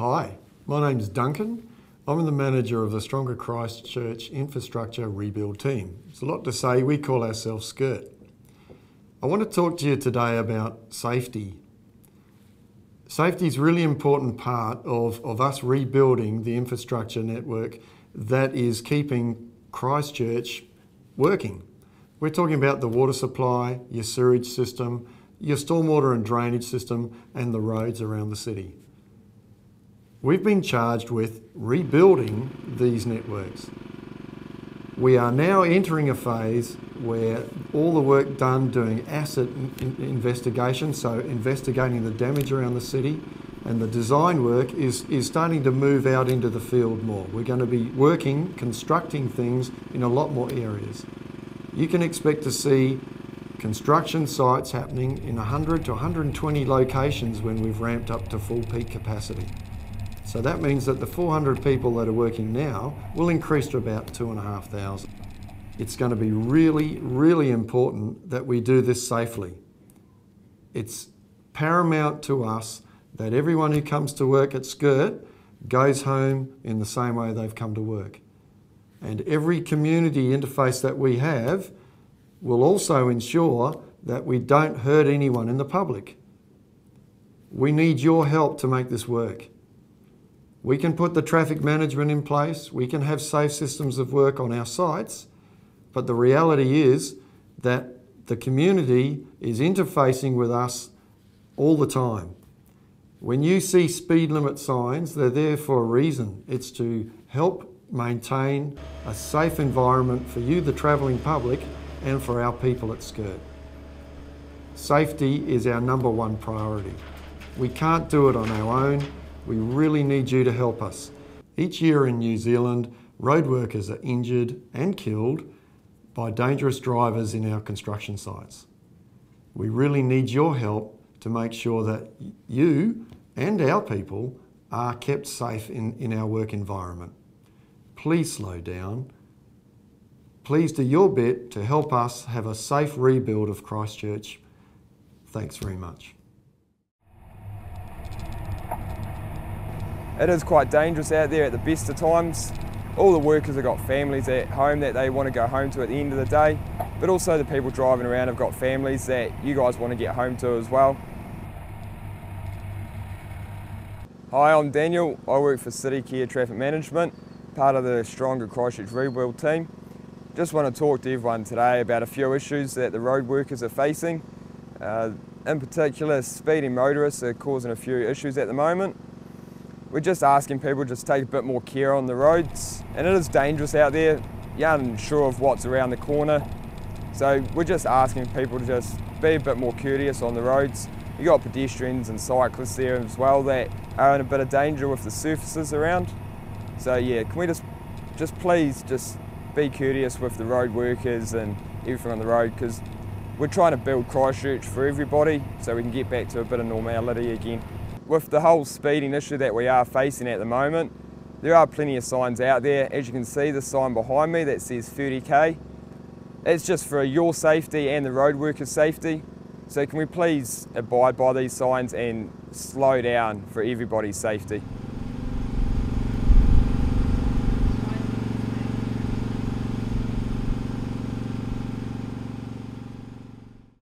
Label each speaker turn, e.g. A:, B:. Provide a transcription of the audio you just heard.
A: Hi, my name's Duncan. I'm the manager of the Stronger Christchurch Infrastructure Rebuild Team. It's a lot to say, we call ourselves SCIRT. I want to talk to you today about safety. Safety is a really important part of, of us rebuilding the infrastructure network that is keeping Christchurch working. We're talking about the water supply, your sewage system, your stormwater and drainage system, and the roads around the city. We've been charged with rebuilding these networks. We are now entering a phase where all the work done doing asset in investigation, so investigating the damage around the city, and the design work is, is starting to move out into the field more. We're going to be working, constructing things in a lot more areas. You can expect to see construction sites happening in 100 to 120 locations when we've ramped up to full peak capacity. So that means that the 400 people that are working now will increase to about 2,500. It's going to be really, really important that we do this safely. It's paramount to us that everyone who comes to work at SCIRT goes home in the same way they've come to work. And every community interface that we have will also ensure that we don't hurt anyone in the public. We need your help to make this work. We can put the traffic management in place, we can have safe systems of work on our sites, but the reality is that the community is interfacing with us all the time. When you see speed limit signs, they're there for a reason. It's to help maintain a safe environment for you, the travelling public, and for our people at SCIRT. Safety is our number one priority. We can't do it on our own. We really need you to help us. Each year in New Zealand, road workers are injured and killed by dangerous drivers in our construction sites. We really need your help to make sure that you and our people are kept safe in, in our work environment. Please slow down. Please do your bit to help us have a safe rebuild of Christchurch. Thanks very much.
B: It is quite dangerous out there at the best of times. All the workers have got families at home that they want to go home to at the end of the day, but also the people driving around have got families that you guys want to get home to as well. Hi, I'm Daniel. I work for City Care Traffic Management, part of the Stronger Christchurch Rebuild team. Just want to talk to everyone today about a few issues that the road workers are facing. Uh, in particular, speeding motorists are causing a few issues at the moment. We're just asking people just take a bit more care on the roads. And it is dangerous out there. You're unsure of what's around the corner. So we're just asking people to just be a bit more courteous on the roads. You got pedestrians and cyclists there as well that are in a bit of danger with the surfaces around. So yeah, can we just just please just be courteous with the road workers and everything on the road because we're trying to build Christchurch for everybody so we can get back to a bit of normality again with the whole speeding issue that we are facing at the moment, there are plenty of signs out there. As you can see, the sign behind me that says 30k. It's just for your safety and the road workers' safety. So can we please abide by these signs and slow down for everybody's safety?